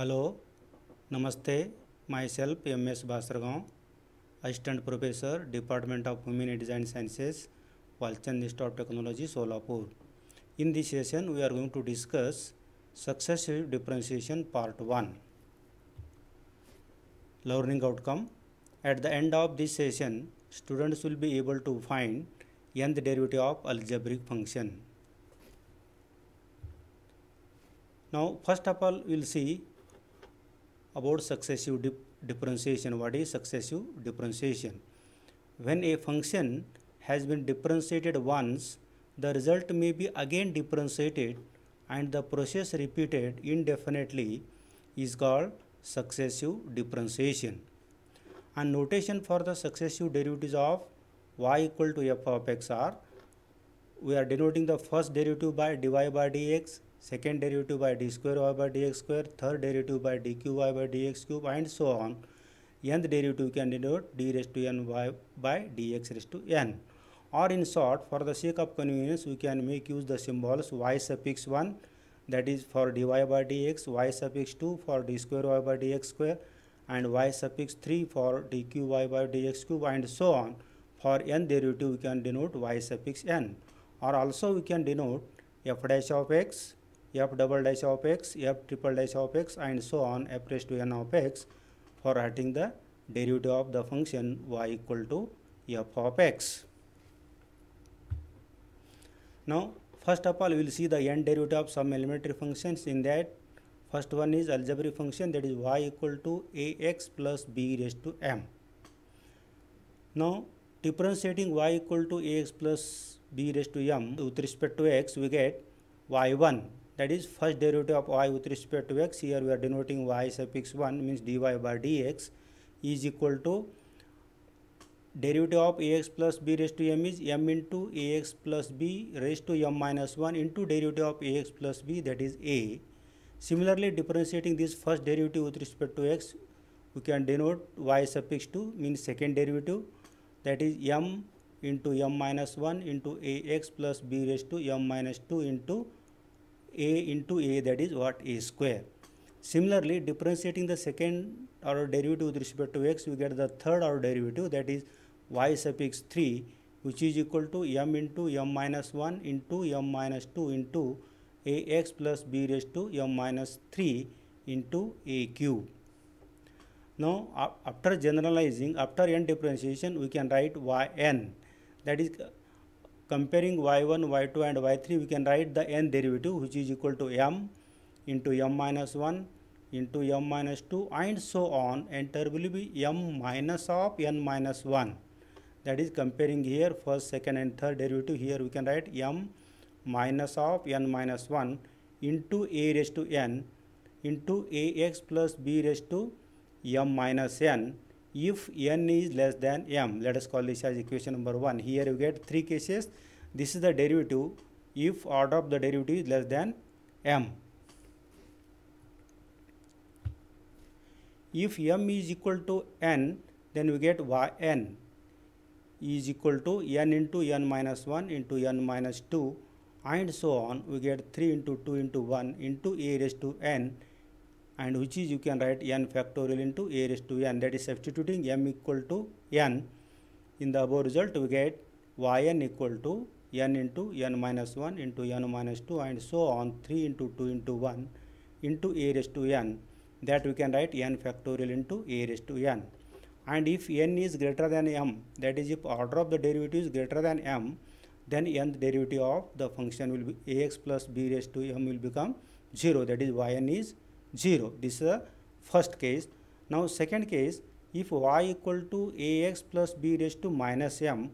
Hello, Namaste. Myself M.S. Basargaon, Assistant Professor, Department of Humanities and Sciences, Walchand Institute of Technology, Solapur. In this session, we are going to discuss successive differentiation part 1. Learning outcome. At the end of this session, students will be able to find nth derivative of algebraic function. Now, first of all, we will see about successive dif- differentiation. What is successive differentiation? When a function has been differentiated once, the result may be again differentiated and the process repeated indefinitely is called successive differentiation. And notation for the successive derivatives of y equal to f of x are we are denoting the first derivative by dy by dx, second derivative by d square y by dx square, third derivative by d cube y by dx cube and so on. nth derivative can denote d raised to n y by dx raised to n. Or in short, for the sake of convenience, we can make use the symbols y suffix 1 that is for dy by dx, y suffix 2 for d square y by dx square and y suffix 3 for d cube y by dx cube and so on. For n derivative we can denote y suffix n or also we can denote f dash of x, f double dash of x, f triple dash of x and so on f raised to n of x for writing the derivative of the function y equal to f of x. Now, first of all, we will see the n derivative of some elementary functions. In that, first one is algebraic function that is y equal to ax plus b raised to m. Now, differentiating y equal to ax plus b raised to m with respect to x, we get y1 that is first derivative of y with respect to x. Here we are denoting y suffix 1 means dy by dx is equal to derivative of ax plus b raised to m is m into ax plus b raised to m minus 1 into derivative of ax plus b that is a. Similarly, differentiating this first derivative with respect to x, we can denote y suffix 2 means second derivative that is m into m minus 1 into ax plus b raised to m minus 2 into a into a that is what a square. Similarly, differentiating the second order derivative with respect to x, we get the third order derivative that is y suffix 3 which is equal to m into m minus 1 into m minus 2 into ax plus b raised to m minus 3 into a cube. Now, after generalizing, after n differentiation, we can write yn that is comparing y1, y2 and y3 we can write the n derivative which is equal to m into m minus 1 into m minus 2 and so on. And there will be m minus of n minus 1 that is comparing here first, second and third derivative. Here we can write m minus of n minus 1 into a raised to n into ax plus b raised to m minus n if n is less than m let us call this as equation number 1 here you get three cases. This is the derivative. If order of the derivative is less than m. If m is equal to n then we get yn is equal to n into n minus 1 into n minus 2 and so on. We get 3 into 2 into 1 into a raised to n and which is you can write n factorial into a raised to n that is substituting m equal to n. In the above result we get yn equal to n into n minus 1 into n minus 2 and so on 3 into 2 into 1 into a raised to n. That we can write n factorial into a raised to n. And if n is greater than m that is if order of the derivative is greater than m then nth derivative of the function will be ax plus b raised to m will become 0 that is yn is 0 this is the first case. Now second case if y equal to ax plus b raised to minus m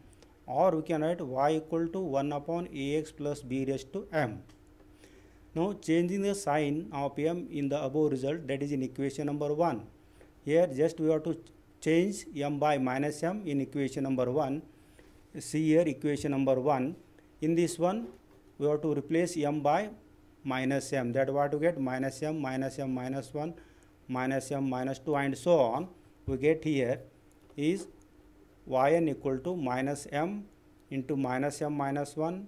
or we can write y equal to 1 upon ax plus b raised to m. Now changing the sign of m in the above result that is in equation number 1 here just we have to change m by minus m in equation number 1 see here equation number 1 in this one we have to replace m by minus m. That what to get? Minus m minus m minus 1 minus m minus 2 and so on. We get here is yn equal to minus m into minus m minus 1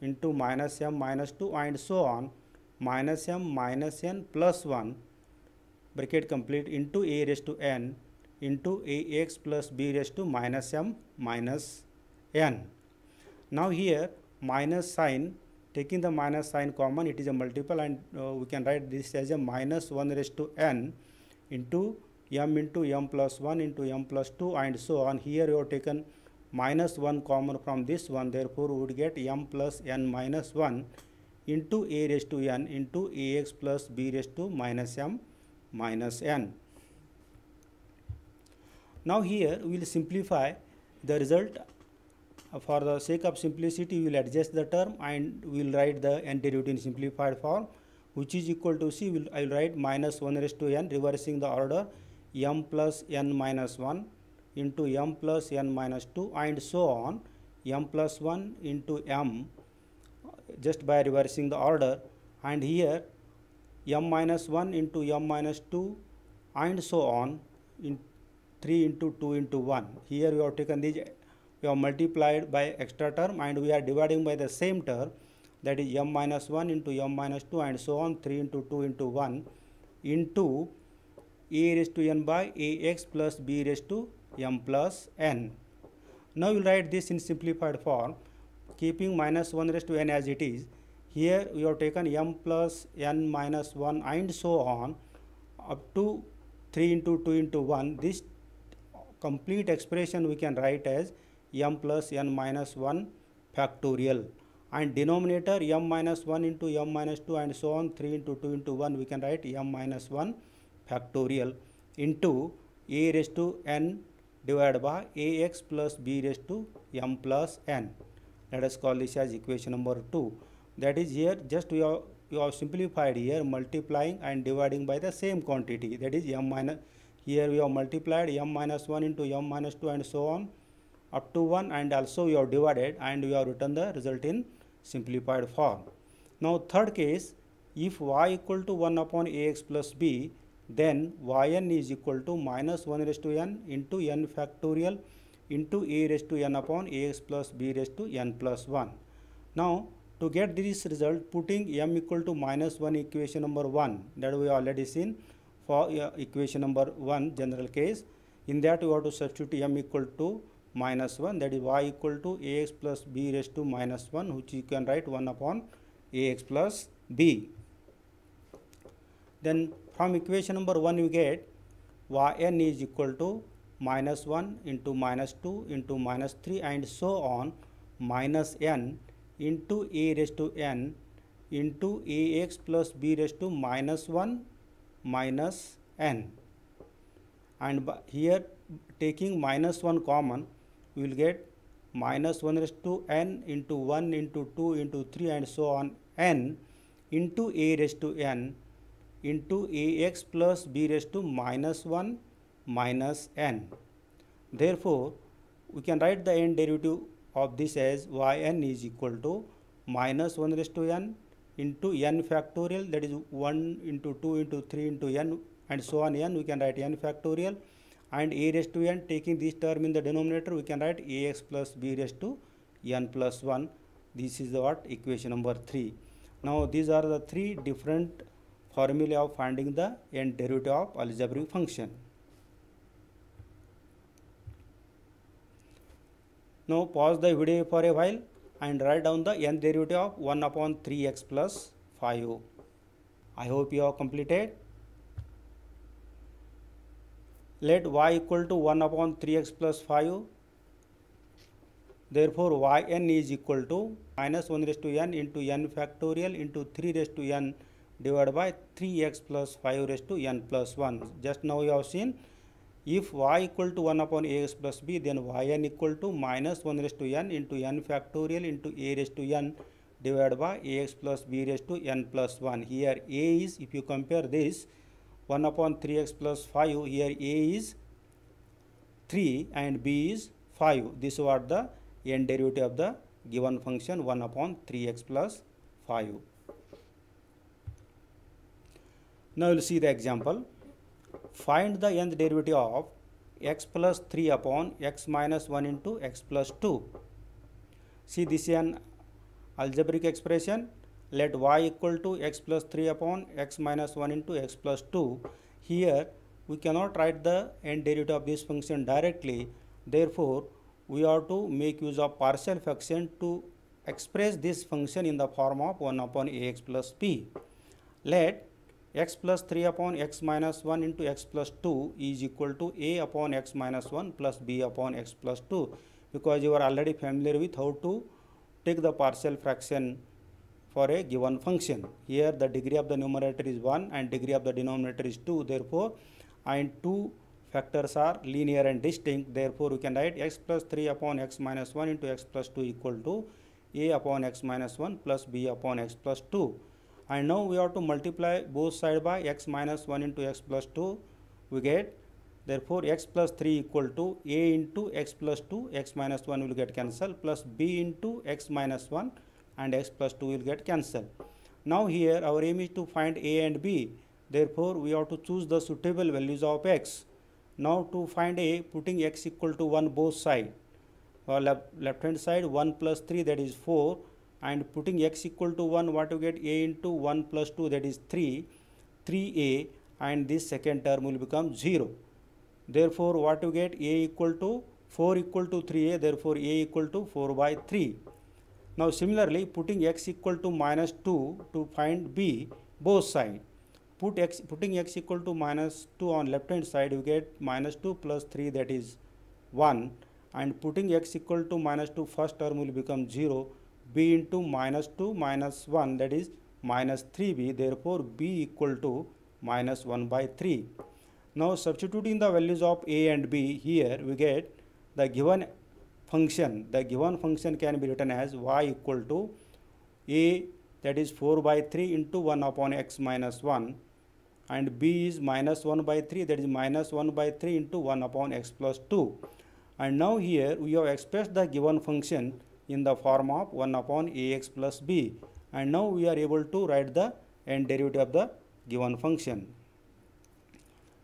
into minus m minus 2 and so on. Minus m minus n plus 1 bracket complete into a raised to n into ax plus b raised to minus m minus n. Now here minus sign taking the minus sign common it is a multiple and uh, we can write this as a minus 1 raised to n into m into m plus 1 into m plus 2 and so on. Here you have taken minus 1 common from this one therefore we would get m plus n minus 1 into a raised to n into ax plus b raised to minus m minus n. Now here we will simplify the result Uh, for the sake of simplicity we will adjust the term and we will write the n derivative in simplified form which is equal to c. Will I will write minus 1 raised to n reversing the order m plus n minus 1 into m plus n minus 2 and so on m plus 1 into m just by reversing the order. And here m minus 1 into m minus 2 and so on in 3 into 2 into 1 here we have taken these we have multiplied by extra term and we are dividing by the same term that is m minus 1 into m minus 2 and so on 3 into 2 into 1 into a raised to n by ax plus b raised to m plus n. Now we will write this in simplified form keeping minus 1 raised to n as it is. Here we have taken m plus n minus 1 and so on up to 3 into 2 into 1. This complete expression we can write as m plus n minus 1 factorial and denominator m minus 1 into m minus 2 and so on 3 into 2 into 1 we can write m minus 1 factorial into a raised to n divided by ax plus b raised to m plus n. Let us call this as equation number 2. That is here just we have, we have simplified here multiplying and dividing by the same quantity that is m minus here we have multiplied m minus 1 into m minus 2 and so on up to 1 and also you have divided and you have written the result in simplified form. Now third case if y equal to 1 upon ax plus b then yn is equal to minus 1 raised to n into n factorial into a raised to n upon ax plus b raised to n plus 1. Now to get this result putting m equal to minus 1 equation number 1 that we already seen for uh, equation number 1 general case in that you have to substitute m equal to minus 1 that is y equal to ax plus b raised to minus 1 which you can write 1 upon ax plus b. Then from equation number 1 you get yn is equal to minus 1 into minus 2 into minus 3 and so on minus n into a raised to n into ax plus b raised to minus 1 minus n and here taking minus 1 common we will get minus 1 raised to n into 1 into 2 into 3 and so on n into a raised to n into ax plus b raised to minus 1 minus n. Therefore, we can write the n derivative of this as yn is equal to minus 1 raised to n into n factorial that is 1 into 2 into 3 into n and so on n we can write n factorial and a raised to n taking this term in the denominator we can write ax plus b raised to n plus 1 this is the what equation number 3 now these are the three different formula of finding the n derivative of algebraic function. Now pause the video for a while and write down the n derivative of 1 upon 3x plus 5. I hope you have completed. Let y equal to 1 upon 3x plus 5. Therefore, yn is equal to minus 1 raised to n into n factorial into 3 raised to n divided by 3x plus 5 raised to n plus 1. Just now you have seen if y equal to 1 upon ax plus b then yn equal to minus 1 raised to n into n factorial into a raised to n divided by ax plus b raised to n plus 1. Here a is if you compare this 1 upon 3x plus 5 here a is 3 and b is 5. This was the n derivative of the given function 1 upon 3x plus 5. Now will see the example. Find the nth derivative of x plus 3 upon x minus 1 into x plus 2. See this is an algebraic expression. Let y equal to x plus 3 upon x minus 1 into x plus 2. here we cannot write the n derivative of this function directly. Therefore we have to make use of partial fraction to express this function in the form of 1 upon ax plus b. Let x plus 3 upon x minus 1 into x plus 2 is equal to a upon x minus 1 plus b upon x plus 2 because you are already familiar with how to take the partial fraction for a given function. Here the degree of the numerator is 1 and degree of the denominator is 2 therefore and two factors are linear and distinct. Therefore we can write x plus 3 upon x minus 1 into x plus 2 equal to a upon x minus 1 plus b upon x plus 2 and now we have to multiply both side by x minus 1 into x plus 2 we get therefore x plus 3 equal to a into x plus 2 x minus 1 will get cancelled plus b into x minus 1 and x plus 2 will get cancelled. Now here our aim is to find a and b. Therefore we have to choose the suitable values of x. Now to find a putting x equal to 1 both side left, left hand side 1 plus 3 that is 4 and putting x equal to 1 what you get? A into 1 plus 2 that is 3 3a and this second term will become 0 therefore what you get? A equal to 4 equal to 3a therefore a equal to 4 by 3 now similarly putting x equal to minus 2 to find b both side. Put x putting x equal to minus 2 on left hand side you get minus 2 plus 3 that is 1 and putting x equal to minus 2 first term will become 0 b into minus 2 minus 1 that is minus 3b therefore b equal to minus 1 by 3. Now substituting the values of a and b here we get the given function the given function can be written as y equal to a that is 4 by 3 into 1 upon x minus 1 and b is minus 1 by 3 that is minus 1 by 3 into 1 upon x plus 2 and now here we have expressed the given function in the form of 1 upon ax plus b and now we are able to write the n derivative of the given function.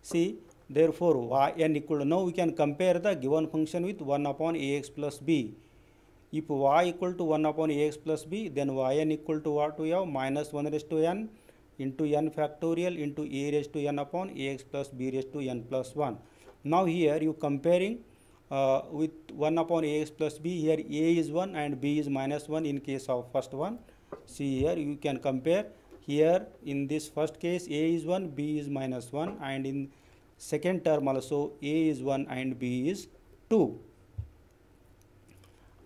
See therefore yn equal to now we can compare the given function with 1 upon ax plus b. If y equal to 1 upon ax plus b then yn equal to what we have minus 1 raised to n into n factorial into a raised to n upon ax plus b raised to n plus 1. Now here you comparing uh, with 1 upon ax plus b here a is 1 and b is minus 1 in case of first one see here you can compare here in this first case a is 1 b is minus 1 and in second term also a is 1 and b is 2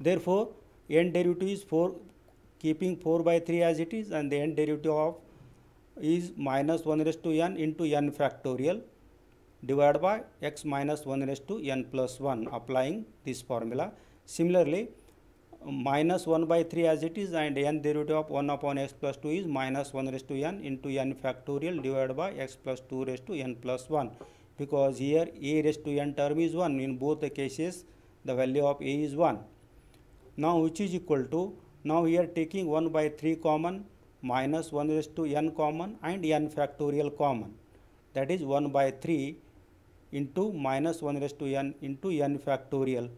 therefore n derivative is 4 keeping 4 by 3 as it is and the n derivative of is minus 1 raised to n into n factorial divided by x minus 1 raised to n plus 1 applying this formula. Similarly, minus 1 by 3 as it is and n derivative of 1 upon x plus 2 is minus 1 raised to n into n factorial divided by x plus 2 raised to n plus 1 because here a raised to n term is 1 in both the cases the value of a is 1. Now which is equal to now here taking 1 by 3 common minus 1 raised to n common and n factorial common that is 1 by 3 into minus 1 raised to n into n factorial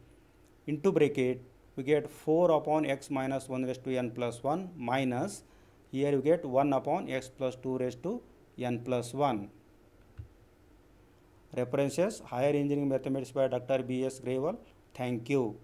into bracket we get 4 upon x minus 1 raised to n plus 1 minus here you get 1 upon x plus 2 raised to n plus 1. References Higher Engineering Mathematics by Dr. B. S. Grewal. Thank you.